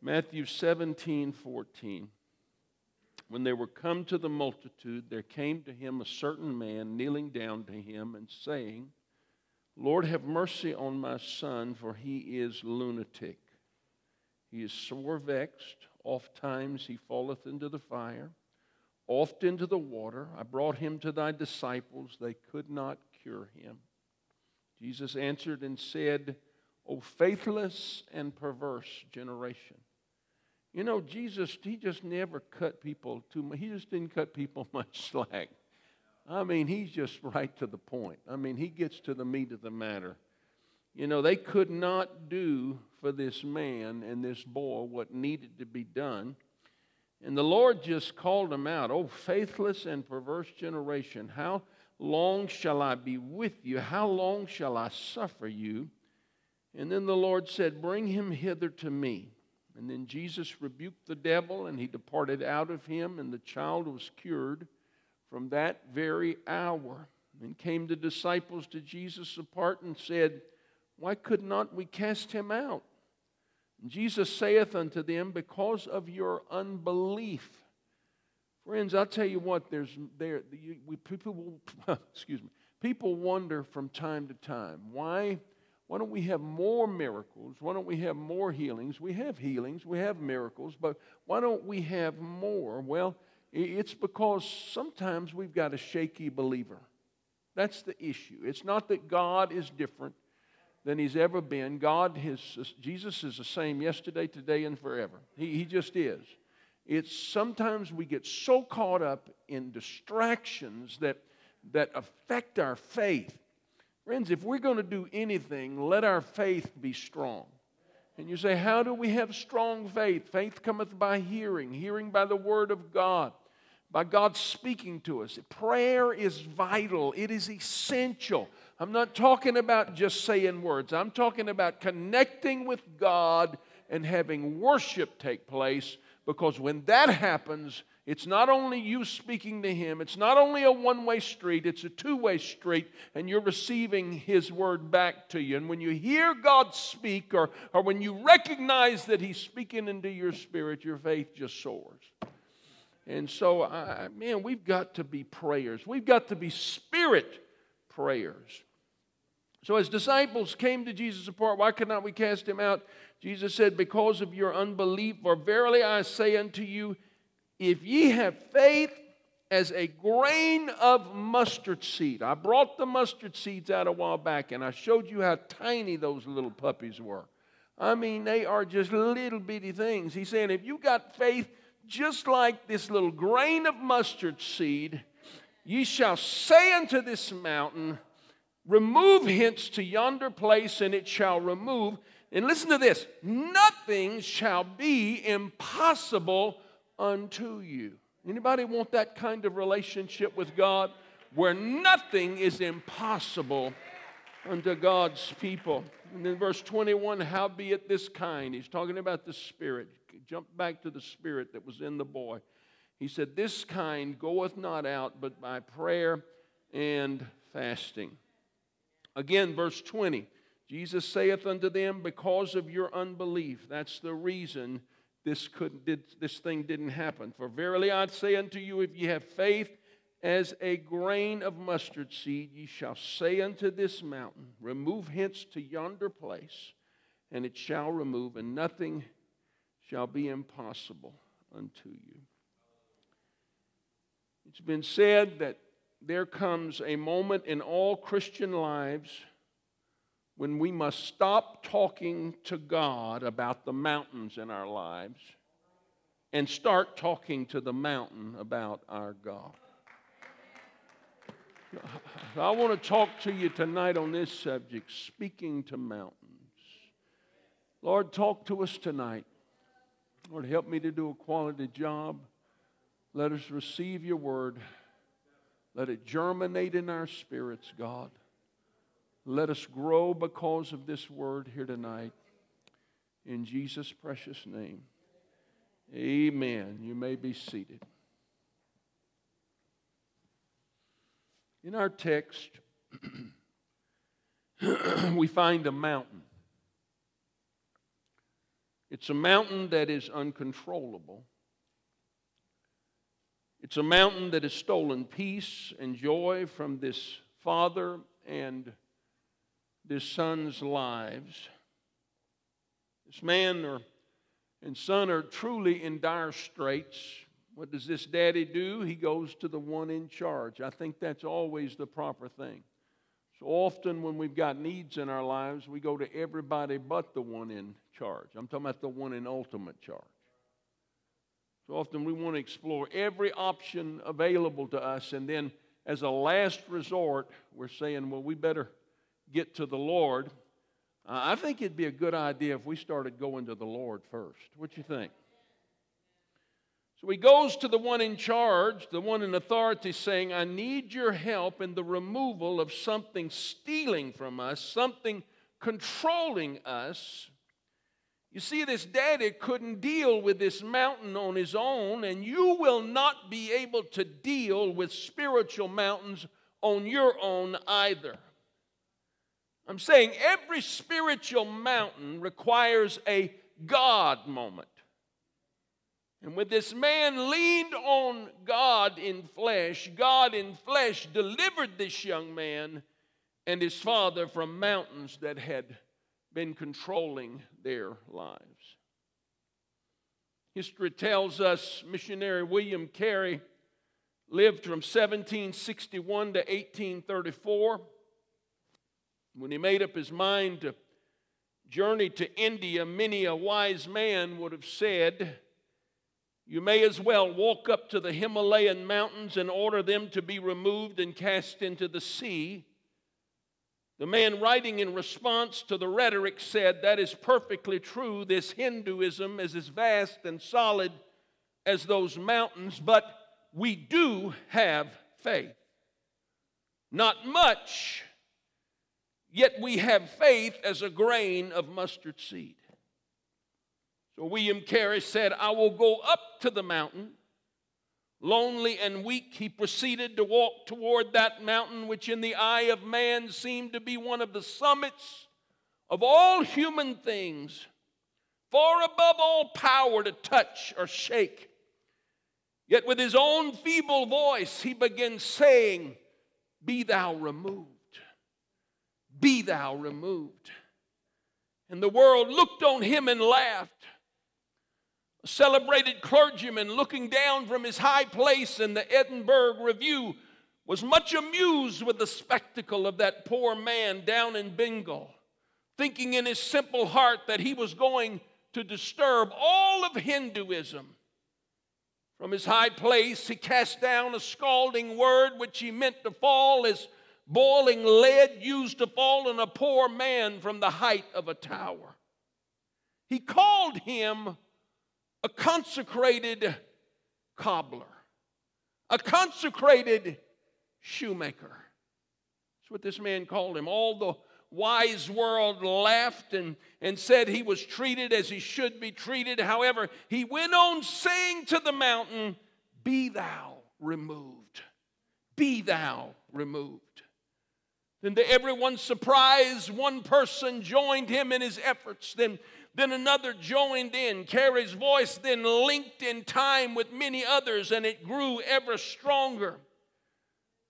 Matthew 17, 14. When they were come to the multitude, there came to him a certain man kneeling down to him and saying, Lord, have mercy on my son, for he is lunatic. He is sore vexed. Oft times he falleth into the fire, oft into the water. I brought him to thy disciples. They could not cure him. Jesus answered and said, O faithless and perverse generation. You know, Jesus, he just never cut people too much. He just didn't cut people much slack. I mean, he's just right to the point. I mean, he gets to the meat of the matter. You know, they could not do for this man and this boy what needed to be done. And the Lord just called them out. Oh, faithless and perverse generation, how long shall I be with you? How long shall I suffer you? And then the Lord said, Bring him hither to me. And then Jesus rebuked the devil, and he departed out of him, and the child was cured from that very hour. And came the disciples to Jesus apart and said, Why could not we cast him out? And Jesus saith unto them, Because of your unbelief. Friends, I'll tell you what, there's there we, people excuse me, people wonder from time to time, why why don't we have more miracles? Why don't we have more healings? We have healings, we have miracles, but why don't we have more? Well, it's because sometimes we've got a shaky believer. That's the issue. It's not that God is different than he's ever been. God, his, Jesus is the same yesterday, today, and forever. He, he just is. It's sometimes we get so caught up in distractions that, that affect our faith Friends, if we're going to do anything, let our faith be strong. And you say, How do we have strong faith? Faith cometh by hearing, hearing by the word of God, by God speaking to us. Prayer is vital, it is essential. I'm not talking about just saying words, I'm talking about connecting with God and having worship take place because when that happens, it's not only you speaking to Him, it's not only a one way street, it's a two way street, and you're receiving His word back to you. And when you hear God speak, or, or when you recognize that He's speaking into your spirit, your faith just soars. And so, uh, man, we've got to be prayers. We've got to be spirit prayers. So, as disciples came to Jesus apart, why could not we cast him out? Jesus said, Because of your unbelief, for verily I say unto you, if ye have faith as a grain of mustard seed. I brought the mustard seeds out a while back and I showed you how tiny those little puppies were. I mean, they are just little bitty things. He's saying, if you got faith just like this little grain of mustard seed, ye shall say unto this mountain, Remove hence to yonder place, and it shall remove. And listen to this nothing shall be impossible unto you. Anybody want that kind of relationship with God where nothing is impossible unto God's people? And then verse 21, how be it this kind? He's talking about the Spirit. Jump back to the Spirit that was in the boy. He said, This kind goeth not out but by prayer and fasting. Again, verse 20, Jesus saith unto them, Because of your unbelief. That's the reason this, couldn't, did, this thing didn't happen. For verily I say unto you, if ye have faith as a grain of mustard seed, ye shall say unto this mountain, Remove hence to yonder place, and it shall remove, and nothing shall be impossible unto you. It's been said that there comes a moment in all Christian lives when we must stop talking to God about the mountains in our lives and start talking to the mountain about our God. I want to talk to you tonight on this subject speaking to mountains. Lord, talk to us tonight. Lord, help me to do a quality job. Let us receive your word. Let it germinate in our spirits, God. Let us grow because of this word here tonight. In Jesus' precious name. Amen. You may be seated. In our text, we find a mountain. It's a mountain that is uncontrollable. It's a mountain that has stolen peace and joy from this father and this son's lives. This man or, and son are truly in dire straits. What does this daddy do? He goes to the one in charge. I think that's always the proper thing. So often, when we've got needs in our lives, we go to everybody but the one in charge. I'm talking about the one in ultimate charge. So often, we want to explore every option available to us, and then as a last resort, we're saying, well, we better get to the Lord. Uh, I think it'd be a good idea if we started going to the Lord first. What you think? So he goes to the one in charge, the one in authority, saying, I need your help in the removal of something stealing from us, something controlling us. You see, this daddy couldn't deal with this mountain on his own, and you will not be able to deal with spiritual mountains on your own either. I'm saying every spiritual mountain requires a God moment. And when this man leaned on God in flesh, God in flesh delivered this young man and his father from mountains that had been controlling their lives. History tells us missionary William Carey lived from 1761 to 1834. When he made up his mind to journey to India, many a wise man would have said, you may as well walk up to the Himalayan mountains and order them to be removed and cast into the sea. The man writing in response to the rhetoric said, That is perfectly true. This Hinduism is as vast and solid as those mountains, but we do have faith. Not much, yet we have faith as a grain of mustard seed. So William Carey said, I will go up to the mountain. Lonely and weak, he proceeded to walk toward that mountain, which in the eye of man seemed to be one of the summits of all human things, far above all power to touch or shake. Yet with his own feeble voice, he began saying, Be thou removed. Be thou removed. And the world looked on him and laughed a celebrated clergyman looking down from his high place in the Edinburgh Review was much amused with the spectacle of that poor man down in Bengal, thinking in his simple heart that he was going to disturb all of Hinduism. From his high place, he cast down a scalding word which he meant to fall as boiling lead used to fall on a poor man from the height of a tower. He called him a consecrated cobbler, a consecrated shoemaker. That's what this man called him. All the wise world laughed and, and said he was treated as he should be treated. However, he went on saying to the mountain, Be thou removed. Be thou removed. Then, to everyone's surprise, one person joined him in his efforts. Then then another joined in. Carey's voice then linked in time with many others, and it grew ever stronger.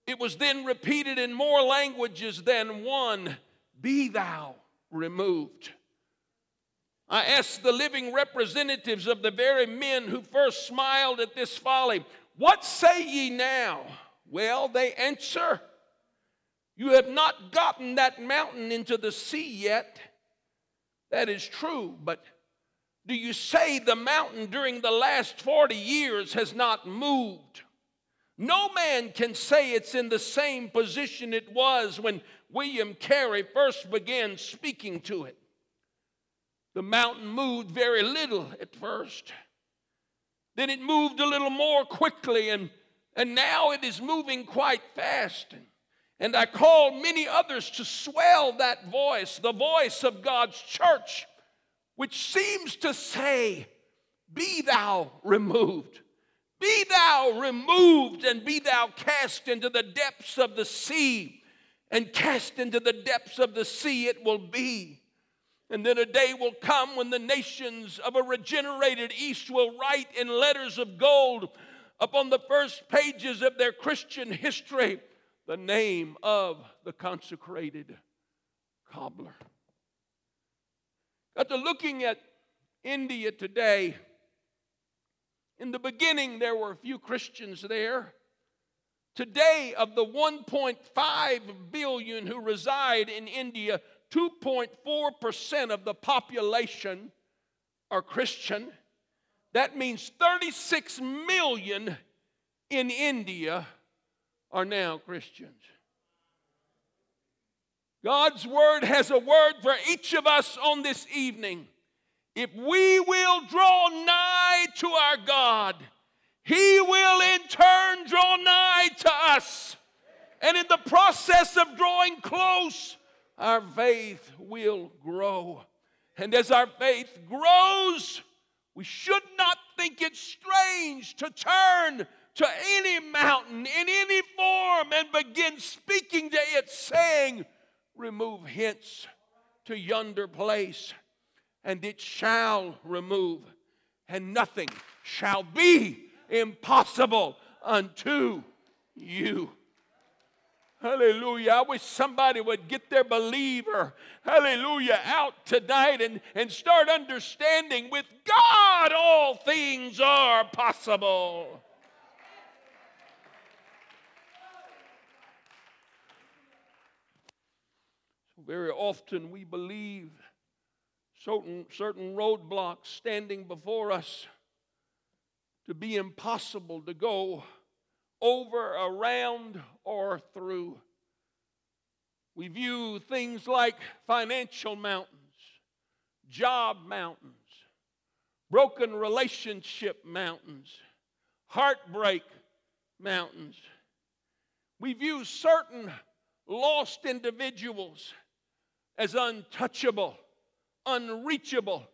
It was then repeated in more languages than one Be thou removed. I asked the living representatives of the very men who first smiled at this folly, What say ye now? Well, they answer, You have not gotten that mountain into the sea yet. That is true, but do you say the mountain during the last 40 years has not moved? No man can say it's in the same position it was when William Carey first began speaking to it. The mountain moved very little at first. Then it moved a little more quickly, and, and now it is moving quite fast. And I called many others to swell that voice, the voice of God's church, which seems to say, Be thou removed. Be thou removed and be thou cast into the depths of the sea. And cast into the depths of the sea it will be. And then a day will come when the nations of a regenerated East will write in letters of gold upon the first pages of their Christian history the name of the consecrated cobbler. After looking at India today, in the beginning there were a few Christians there. Today, of the 1.5 billion who reside in India, 2.4% of the population are Christian. That means 36 million in India are now Christians. God's word has a word for each of us on this evening. If we will draw nigh to our God, He will in turn draw nigh to us. And in the process of drawing close, our faith will grow. And as our faith grows, we should not think it strange to turn to any mountain in any form and begin speaking to it, saying, Remove hence to yonder place, and it shall remove, and nothing shall be impossible unto you. Hallelujah. I wish somebody would get their believer, hallelujah, out tonight and, and start understanding with God all things are possible. So very often we believe certain, certain roadblocks standing before us to be impossible to go over, around, or through. We view things like financial mountains, job mountains, broken relationship mountains, heartbreak mountains. We view certain lost individuals as untouchable, unreachable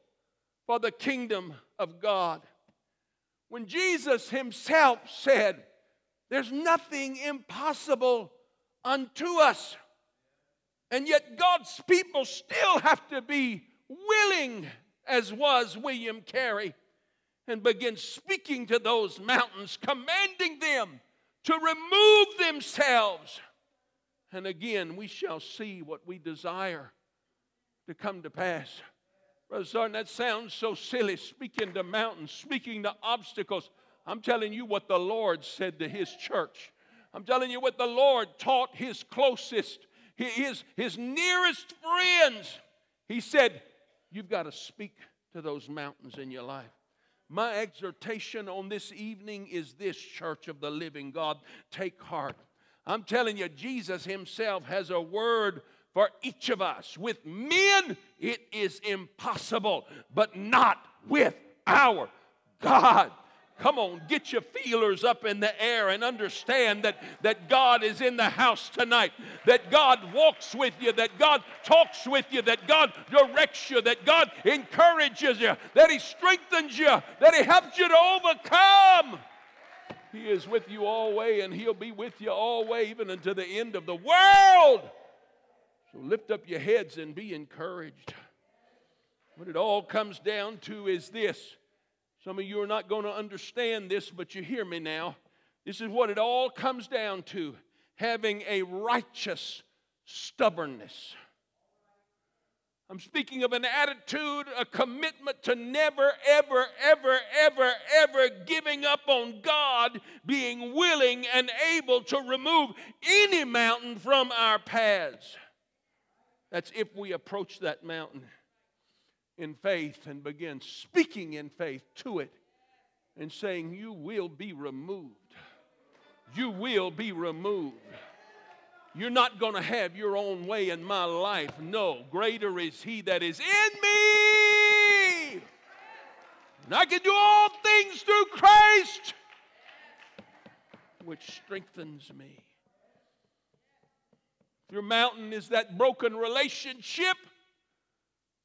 for the kingdom of God. When Jesus himself said, there's nothing impossible unto us. And yet, God's people still have to be willing, as was William Carey, and begin speaking to those mountains, commanding them to remove themselves. And again, we shall see what we desire to come to pass. Brother Sartin, that sounds so silly, speaking to mountains, speaking to obstacles. I'm telling you what the Lord said to his church. I'm telling you what the Lord taught his closest, his, his nearest friends. He said, You've got to speak to those mountains in your life. My exhortation on this evening is this, church of the living God take heart. I'm telling you, Jesus Himself has a word for each of us. With men, it is impossible, but not with our God. Come on, get your feelers up in the air and understand that, that God is in the house tonight, that God walks with you, that God talks with you, that God directs you, that God encourages you, that He strengthens you, that He helps you to overcome. He is with you always, and He'll be with you always, even unto the end of the world. So lift up your heads and be encouraged. What it all comes down to is this some of you are not going to understand this, but you hear me now. This is what it all comes down to having a righteous stubbornness. I'm speaking of an attitude, a commitment to never, ever, ever, ever, ever giving up on God, being willing and able to remove any mountain from our paths. That's if we approach that mountain in faith and begin speaking in faith to it and saying, You will be removed. You will be removed. You're not going to have your own way in my life. No, greater is He that is in me. And I can do all things through Christ, which strengthens me. If your mountain is that broken relationship,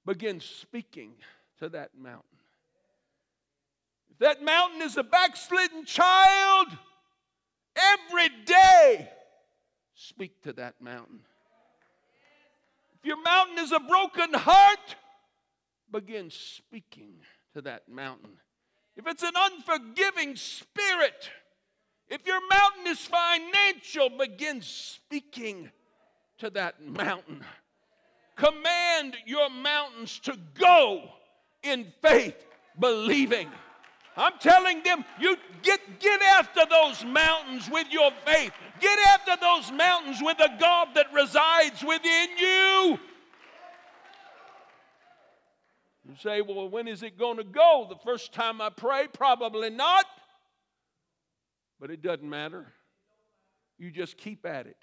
begin speaking to that mountain. If that mountain is a backslidden child, every day speak to that mountain. If your mountain is a broken heart, begin speaking to that mountain. If it's an unforgiving spirit, if your mountain is financial, begin speaking to that mountain. Command your mountains to go in faith, believing. I'm telling them, you get, get after those mountains with your faith. Get after those mountains with the God that resides within you. You say, well, when is it going to go? The first time I pray? Probably not. But it doesn't matter. You just keep at it.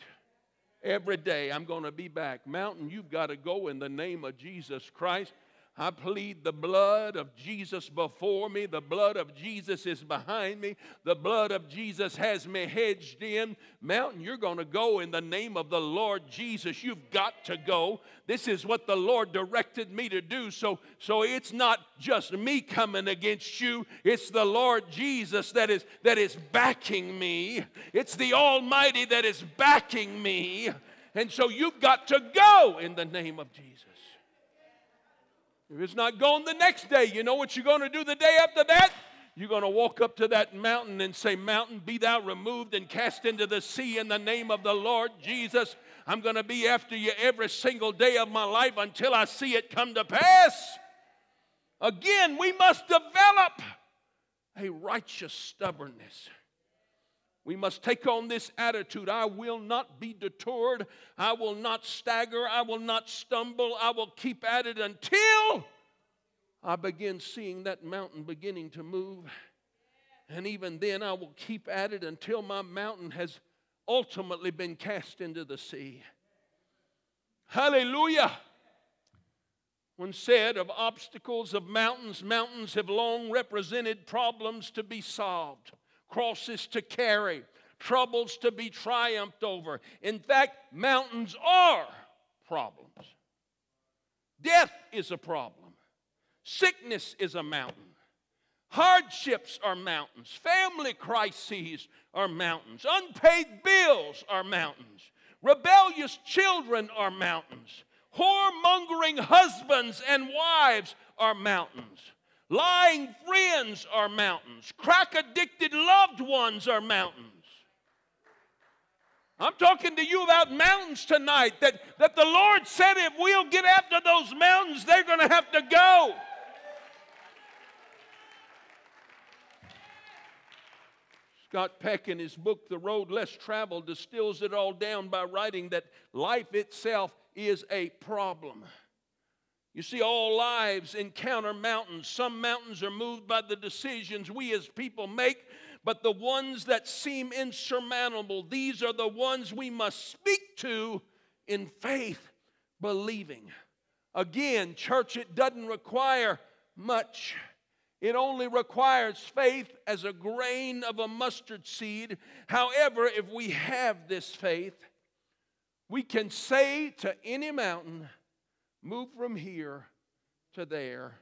Every day I'm going to be back. Mountain, you've got to go in the name of Jesus Christ. I plead the blood of Jesus before me. The blood of Jesus is behind me. The blood of Jesus has me hedged in. Mountain, you're going to go in the name of the Lord Jesus. You've got to go. This is what the Lord directed me to do. So, so it's not just me coming against you. It's the Lord Jesus that is, that is backing me. It's the Almighty that is backing me. And so you've got to go in the name of Jesus. If it's not gone the next day, you know what you're going to do the day after that? You're going to walk up to that mountain and say, Mountain, be thou removed and cast into the sea in the name of the Lord Jesus. I'm going to be after you every single day of my life until I see it come to pass. Again, we must develop a righteous stubbornness. We must take on this attitude I will not be deterred. I will not stagger. I will not stumble. I will keep at it until I begin seeing that mountain beginning to move. And even then, I will keep at it until my mountain has ultimately been cast into the sea. Hallelujah. When said of obstacles of mountains, mountains have long represented problems to be solved crosses to carry, troubles to be triumphed over. In fact, mountains are problems. Death is a problem, sickness is a mountain. Hardships are mountains. Family crises are mountains. Unpaid bills are mountains. Rebellious children are mountains. Whoremongering husbands and wives are mountains. Lying friends are mountains. Crack addicted loved ones are mountains. I'm talking to you about mountains tonight that, that the Lord said if we'll get after those mountains, they're going to have to go. Scott Peck, in his book, The Road Less Traveled, distills it all down by writing that life itself is a problem. You see, all lives encounter mountains. Some mountains are moved by the decisions we as people make, but the ones that seem insurmountable, these are the ones we must speak to in faith, believing. Again, church, it doesn't require much. It only requires faith as a grain of a mustard seed. However, if we have this faith, we can say to any mountain, Move from here to there,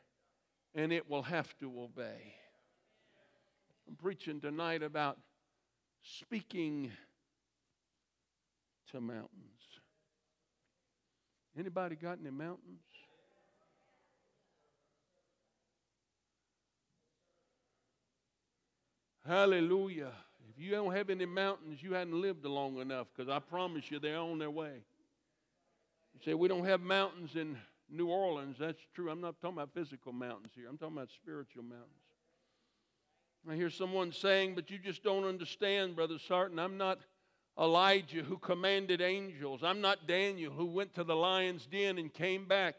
and it will have to obey. I'm preaching tonight about speaking to mountains. Anybody got any mountains? Hallelujah. If you don't have any mountains, you hadn't lived long enough because I promise you they're on their way. Say, we don't have mountains in New Orleans. That's true. I'm not talking about physical mountains here, I'm talking about spiritual mountains. I hear someone saying, but you just don't understand, Brother Sartin. I'm not Elijah who commanded angels. I'm not Daniel who went to the lion's den and came back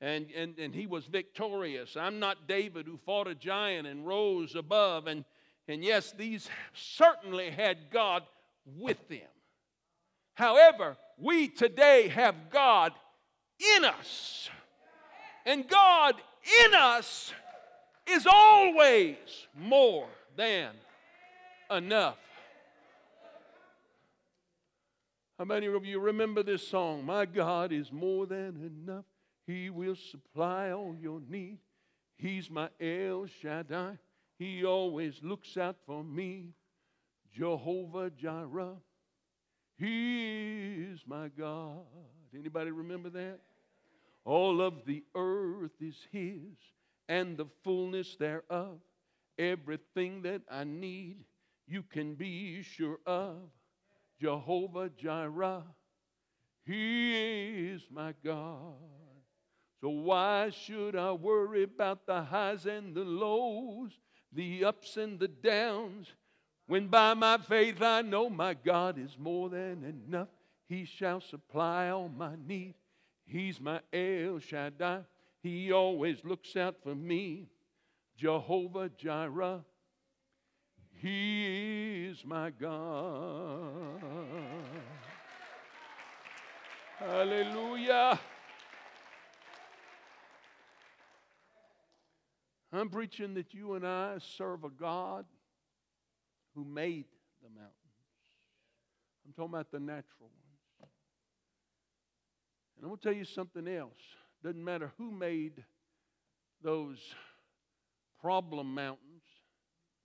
and, and, and he was victorious. I'm not David who fought a giant and rose above. And, and yes, these certainly had God with them. However, we today have God in us. And God in us is always more than enough. How many of you remember this song? My God is more than enough. He will supply all your need. He's my El Shaddai. He always looks out for me. Jehovah Jireh. He is my God. Anybody remember that? All of the earth is His and the fullness thereof. Everything that I need, you can be sure of. Jehovah Jireh, He is my God. So why should I worry about the highs and the lows, the ups and the downs? When by my faith I know my God is more than enough, He shall supply all my need. He's my El Shaddai. He always looks out for me. Jehovah Jireh. He is my God. Hallelujah. I'm preaching that you and I serve a God who made the mountains. I'm talking about the natural ones. And I'm going to tell you something else. Doesn't matter who made those problem mountains,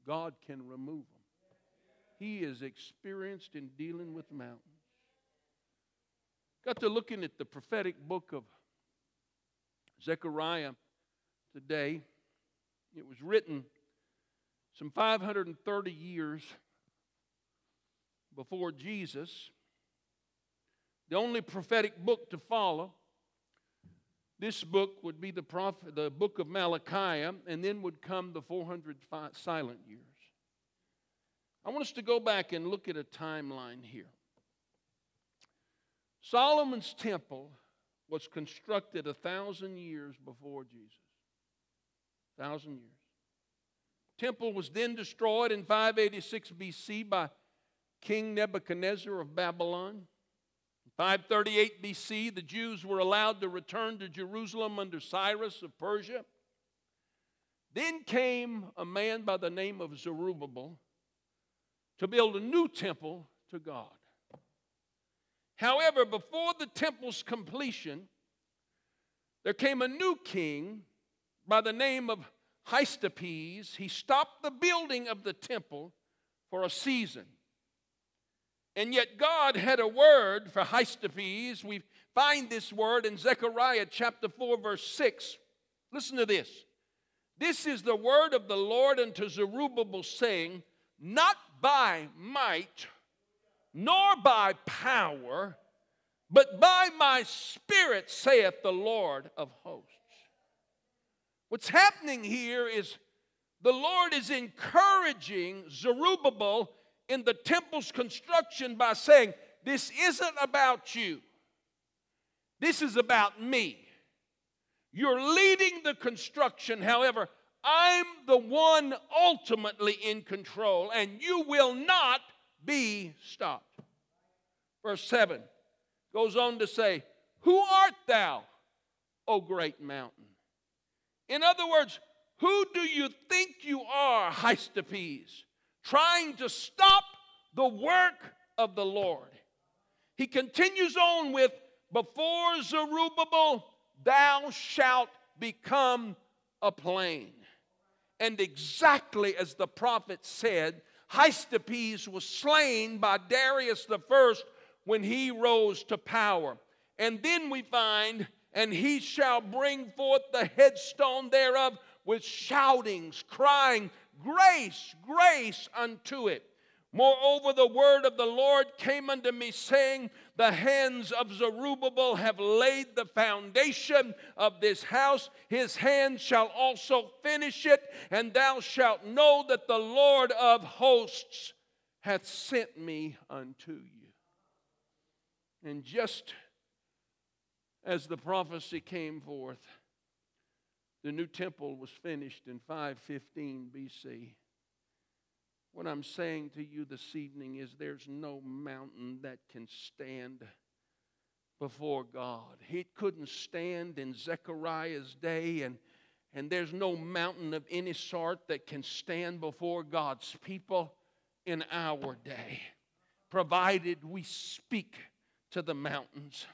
God can remove them. He is experienced in dealing with mountains. Got to looking at the prophetic book of Zechariah today. It was written some 530 years before Jesus. The only prophetic book to follow. This book would be the, prophet, the book of Malachi, and then would come the 400 silent years. I want us to go back and look at a timeline here. Solomon's temple was constructed a thousand years before Jesus. A thousand years. Temple was then destroyed in 586 BC by King Nebuchadnezzar of Babylon. In 538 BC, the Jews were allowed to return to Jerusalem under Cyrus of Persia. Then came a man by the name of Zerubbabel to build a new temple to God. However, before the temple's completion, there came a new king by the name of Hystaspes. He stopped the building of the temple for a season. And yet, God had a word for Hystaspes. We find this word in Zechariah chapter 4, verse 6. Listen to this. This is the word of the Lord unto Zerubbabel, saying, Not by might, nor by power, but by my spirit, saith the Lord of hosts. What's happening here is the Lord is encouraging Zerubbabel in the temple's construction by saying, This isn't about you, this is about me. You're leading the construction, however, I'm the one ultimately in control, and you will not be stopped. Verse 7 goes on to say, Who art thou, O great mountain? In other words, who do you think you are, Hystaspes? trying to stop the work of the Lord. He continues on with, Before Zerubbabel, thou shalt become a plain. And exactly as the prophet said, Hystaspes was slain by Darius the first when he rose to power. And then we find, and he shall bring forth the headstone thereof with shoutings, crying, grace, grace unto it. Moreover, the word of the Lord came unto me, saying, The hands of Zerubbabel have laid the foundation of this house. His hands shall also finish it, and thou shalt know that the Lord of hosts hath sent me unto you. And just as the prophecy came forth, the new temple was finished in 515 BC. What I'm saying to you this evening is there's no mountain that can stand before God. It couldn't stand in Zechariah's day, and, and there's no mountain of any sort that can stand before God's people in our day, provided we speak to the mountains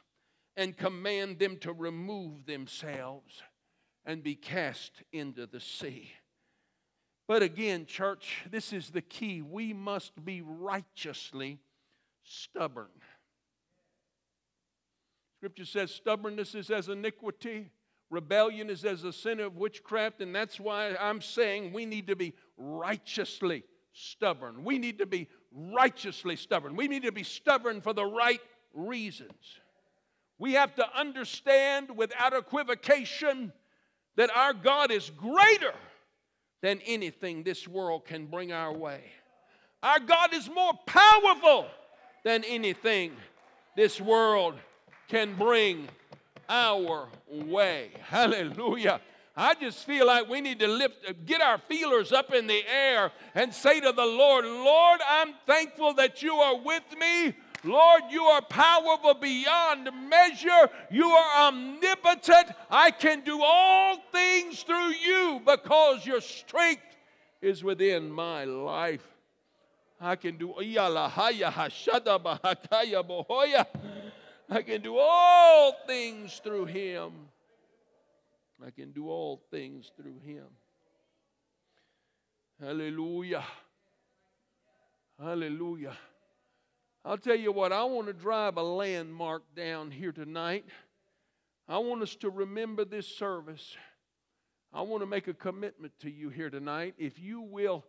and command them to remove themselves and be cast into the sea. But again, church, this is the key. We must be righteously stubborn. Scripture says stubbornness is as iniquity, rebellion is as a sin of witchcraft, and that's why I'm saying we need to be righteously stubborn. We need to be righteously stubborn. We need to be stubborn for the right reasons. We have to understand without equivocation that our God is greater than anything this world can bring our way. Our God is more powerful than anything this world can bring our way. Hallelujah. I just feel like we need to lift, get our feelers up in the air and say to the Lord, Lord, I'm thankful that you are with me. Lord, you are powerful beyond measure. You are omnipotent. I can do all things through you because your strength is within my life. I can do I can do all things through him. I can do all things through him. Hallelujah. Hallelujah. I'll tell you what, I want to drive a landmark down here tonight. I want us to remember this service. I want to make a commitment to you here tonight. If you will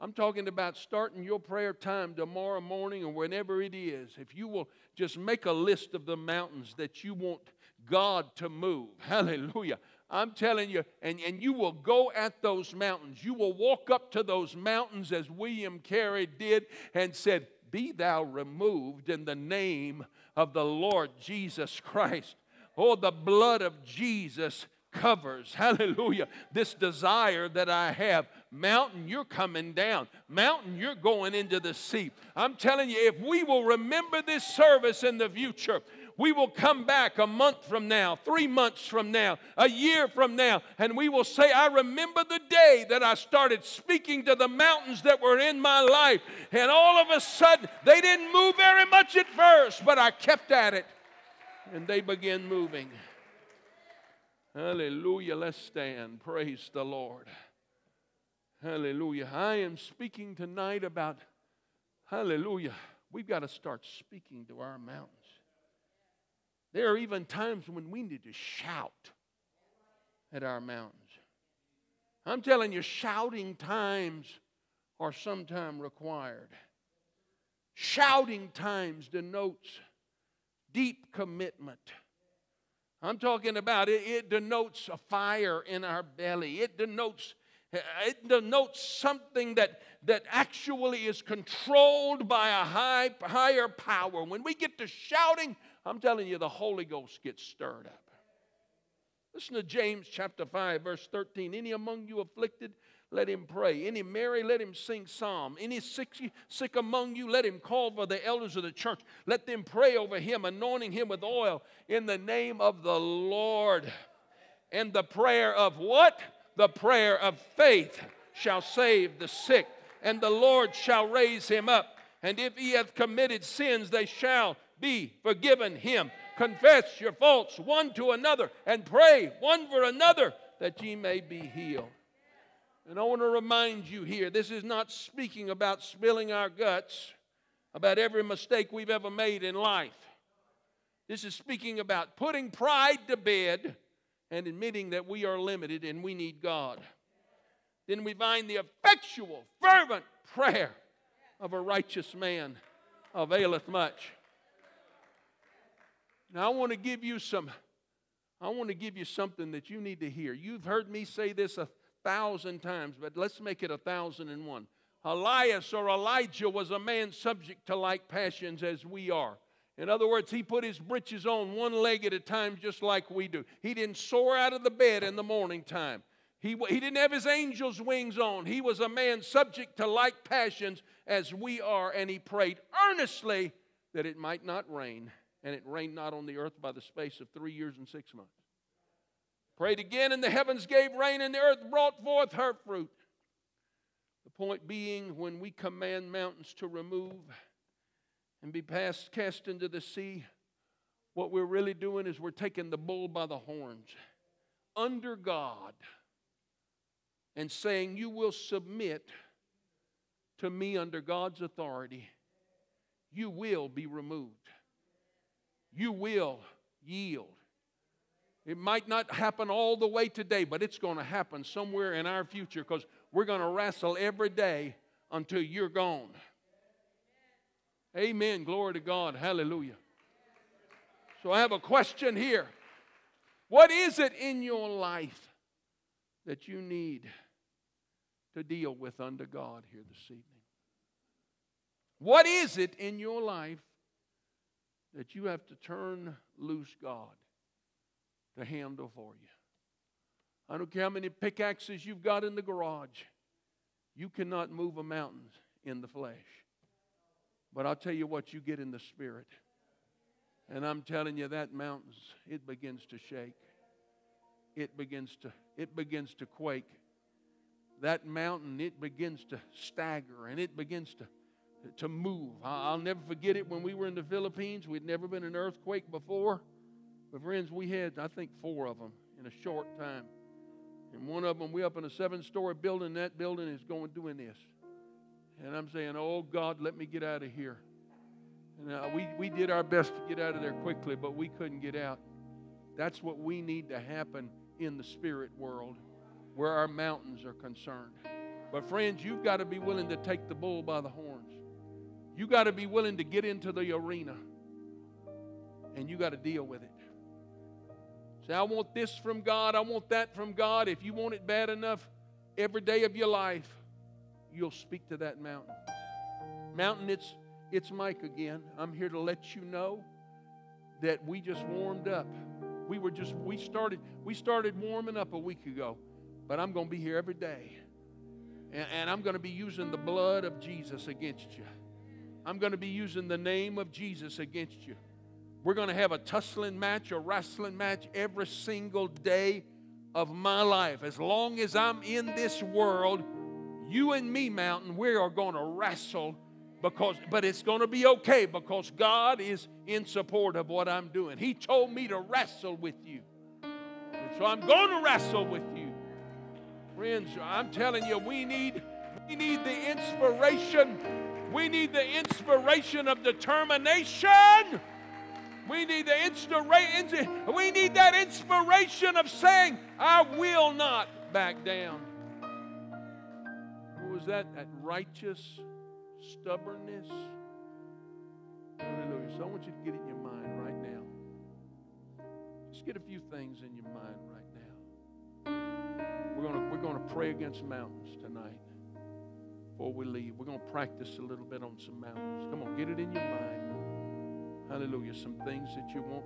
I'm talking about starting your prayer time tomorrow morning or whenever it is. If you will just make a list of the mountains that you want God to move. Hallelujah. I'm telling you, and, and you will go at those mountains. You will walk up to those mountains as William Carey did and said, Be thou removed in the name of the Lord Jesus Christ. Oh, the blood of Jesus covers, hallelujah, this desire that I have. Mountain, you're coming down. Mountain, you're going into the sea. I'm telling you, if we will remember this service in the future, we will come back a month from now, three months from now, a year from now, and we will say, I remember the day that I started speaking to the mountains that were in my life. And all of a sudden, they didn't move very much at first, but I kept at it, and they began moving. Hallelujah. Let's stand. Praise the Lord. Hallelujah. I am speaking tonight about, hallelujah, we've got to start speaking to our mountains. There are even times when we need to shout at our mountains. I'm telling you, shouting times are sometimes required. Shouting times denotes deep commitment I'm talking about it, it denotes a fire in our belly. It denotes it denotes something that, that actually is controlled by a high, higher power. When we get to shouting, I'm telling you, the Holy Ghost gets stirred up. Listen to James chapter 5, verse 13. Any among you afflicted, let him pray. Any merry, let him sing psalm. Any sick, sick among you, let him call for the elders of the church. Let them pray over him, anointing him with oil in the name of the Lord. And the prayer of what? The prayer of faith shall save the sick, and the Lord shall raise him up. And if he hath committed sins, they shall be forgiven him. Confess your faults one to another, and pray one for another that ye may be healed. And I want to remind you here this is not speaking about spilling our guts about every mistake we've ever made in life. This is speaking about putting pride to bed and admitting that we are limited and we need God. Then we find the effectual, fervent prayer of a righteous man availeth much. Now I want to give you some I want to give you something that you need to hear. You've heard me say this a thousand times, but let's make it a thousand and one. Elias or Elijah was a man subject to like passions as we are. In other words, he put his breeches on one leg at a time, just like we do. He didn't soar out of the bed in the morning time. He, he didn't have his angel's wings on. He was a man subject to like passions as we are, and he prayed earnestly that it might not rain. And it rained not on the earth by the space of three years and six months. Prayed again, and the heavens gave rain, and the earth brought forth her fruit. The point being, when we command mountains to remove and be passed, cast into the sea, what we're really doing is we're taking the bull by the horns under God and saying, You will submit to me under God's authority. You will be removed. You will yield. It might not happen all the way today, but it's going to happen somewhere in our future because we're going to wrestle every day until you're gone. Amen. Glory to God. Hallelujah. So I have a question here. What is it in your life that you need to deal with under God here this evening? What is it in your life that you have to turn loose God to handle for you? I don't care how many pickaxes you've got in the garage, you cannot move a mountain in the flesh. But I'll tell you what, you get in the spirit. And I'm telling you, that mountains, it begins to shake. It begins to, it begins to quake. That mountain, it begins to stagger and it begins to, to move. I'll never forget it when we were in the Philippines. We'd never been in an earthquake before. But friends, we had, I think, four of them in a short time. And one of them, we up in a seven-story building. That building is going doing this. And I'm saying, oh, God, let me get out of here. And uh, we, we did our best to get out of there quickly, but we couldn't get out. That's what we need to happen in the spirit world where our mountains are concerned. But, friends, you've got to be willing to take the bull by the horns. You got to be willing to get into the arena and you got to deal with it. Say, I want this from God, I want that from God. If you want it bad enough, every day of your life, you'll speak to that mountain. Mountain, it's it's Mike again. I'm here to let you know that we just warmed up. We were just we started we started warming up a week ago, but I'm going to be here every day. And, and I'm going to be using the blood of Jesus against you. I'm going to be using the name of Jesus against you. We're going to have a tussling match, a wrestling match every single day of my life. As long as I'm in this world, you and me, Mountain, we are going to wrestle because but it's going to be okay because God is in support of what I'm doing. He told me to wrestle with you. And so I'm going to wrestle with you. Friends, I'm telling you we need we need the inspiration. We need the inspiration of determination. We need the inspiration. We need that inspiration of saying, I will not back down. What was that? That righteous stubbornness. Hallelujah. So I want you to get it in your mind right now. Just get a few things in your mind right now. We're going we're gonna pray against mountains tonight before we leave. We're going to practice a little bit on some mountains. Come on, get it in your mind. Hallelujah. Some things that you want,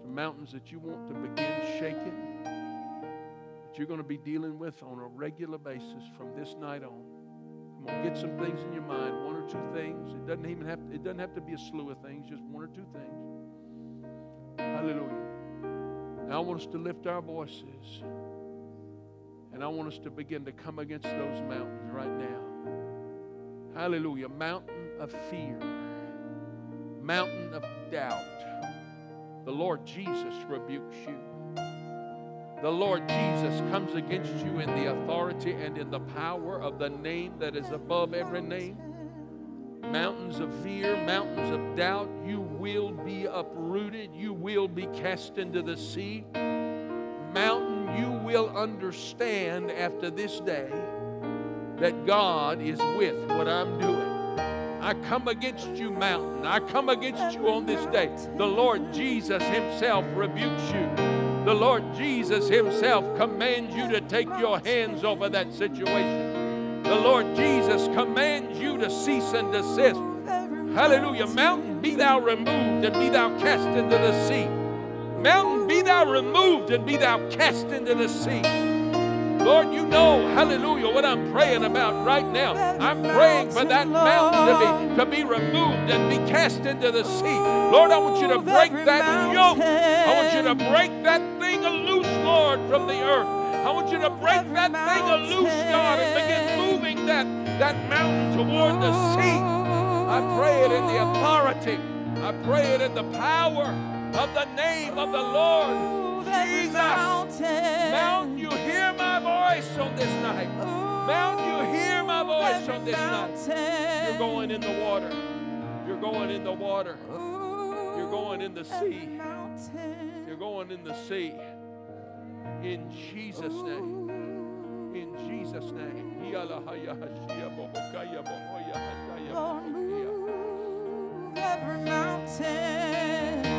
some mountains that you want to begin shaking, that you're going to be dealing with on a regular basis from this night on. Come on, get some things in your mind, one or two things. It doesn't even have to, it doesn't have to be a slew of things, just one or two things. Hallelujah. Now I want us to lift our voices. And I want us to begin to come against those mountains right now. Hallelujah. Mountain of fear, mountain of doubt. The Lord Jesus rebukes you the Lord Jesus comes against you in the authority and in the power of the name that is above every name. Mountains of fear, mountains of doubt, you will be uprooted. You will be cast into the sea. Will understand after this day that God is with what I'm doing. I come against you, mountain. I come against you on this day. The Lord Jesus Himself rebukes you. The Lord Jesus Himself commands you to take your hands over that situation. The Lord Jesus commands you to cease and desist. Hallelujah. Mountain, be thou removed and be thou cast into the sea. Mountain, be thou removed and be thou cast into the sea. Lord, you know, hallelujah, what I'm praying about right now. I'm praying for that mountain to be, to be removed and be cast into the sea. Lord, I want you to break that yoke. I want you to break that thing loose, Lord, from the earth. I want you to break that thing loose, God, and begin moving that, that mountain toward the sea. I pray it in the authority. I pray it in the power of the name of the Lord. Jesus. Mountain, you hear my voice on this night. Mountain, you hear my voice on this night. You're going in the water. You're going in the water. You're going in the sea. You're going in the sea. In Jesus' name. In Jesus' name. Lord, move every mountain.